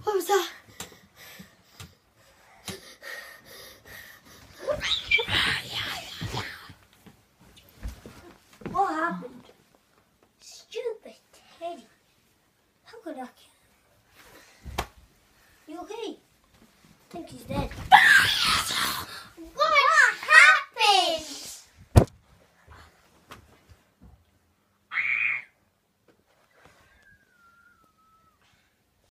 What was that? What happened? Stupid Teddy. How could I kill him? You okay? I think he's dead.